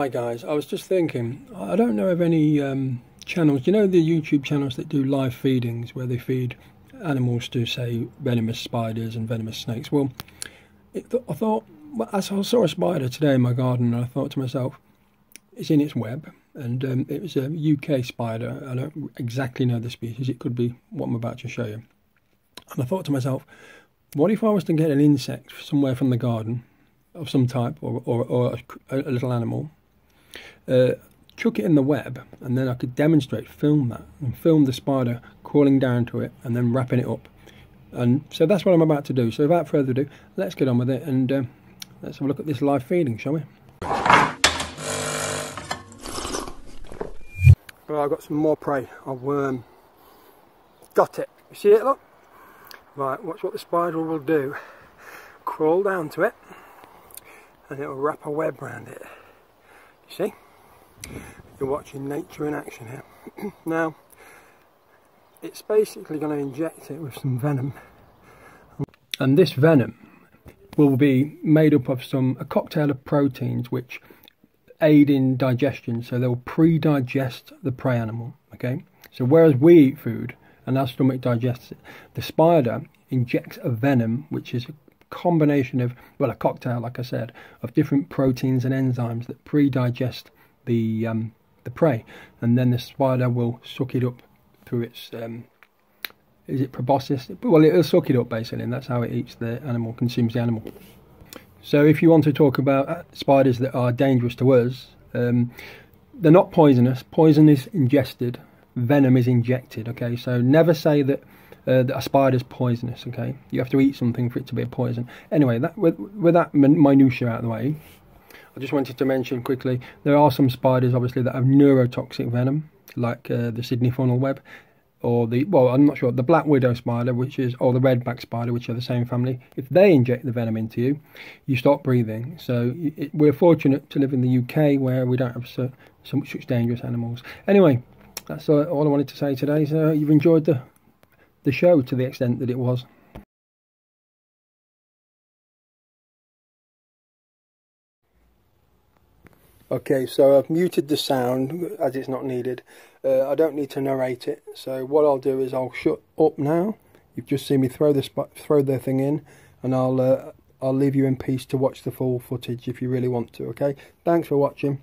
Hi guys, I was just thinking, I don't know of any um, channels, you know the YouTube channels that do live feedings where they feed animals to say venomous spiders and venomous snakes. Well, it, I thought, I saw a spider today in my garden, and I thought to myself, it's in its web and um, it was a UK spider. I don't exactly know the species, it could be what I'm about to show you. And I thought to myself, what if I was to get an insect somewhere from the garden of some type or, or, or a little animal uh, chuck it in the web, and then I could demonstrate, film that, and film the spider crawling down to it, and then wrapping it up. And so that's what I'm about to do. So without further ado, let's get on with it, and uh, let's have a look at this live feeding, shall we? Well, I've got some more prey. I've worm. Got it. You see it, look? Right, watch what the spider will do. Crawl down to it, and it'll wrap a web around it. See? You're watching nature in action here. now, it's basically going to inject it with some venom. And this venom will be made up of some a cocktail of proteins which aid in digestion, so they'll pre-digest the prey animal. Okay, so whereas we eat food and our stomach digests it, the spider injects a venom which is combination of, well, a cocktail, like I said, of different proteins and enzymes that pre-digest the um, the prey, and then the spider will suck it up through its um, is it proboscis? Well, it'll suck it up basically, and that's how it eats the animal, consumes the animal. So, if you want to talk about uh, spiders that are dangerous to us, um, they're not poisonous. Poison is ingested, venom is injected. Okay, so never say that uh, a spider's poisonous. Okay, you have to eat something for it to be a poison. Anyway, that with, with that minutia out of the way, I just wanted to mention quickly there are some spiders obviously that have neurotoxic venom, like uh, the Sydney funnel web, or the well, I'm not sure the black widow spider, which is or the redback spider, which are the same family. If they inject the venom into you, you stop breathing. So it, we're fortunate to live in the UK where we don't have so, so much such dangerous animals. Anyway, that's all I wanted to say today. So you've enjoyed the the show to the extent that it was. Okay, so I've muted the sound as it's not needed. Uh, I don't need to narrate it. So what I'll do is I'll shut up now. You've just seen me throw the throw the thing in, and I'll uh, I'll leave you in peace to watch the full footage if you really want to. Okay, thanks for watching.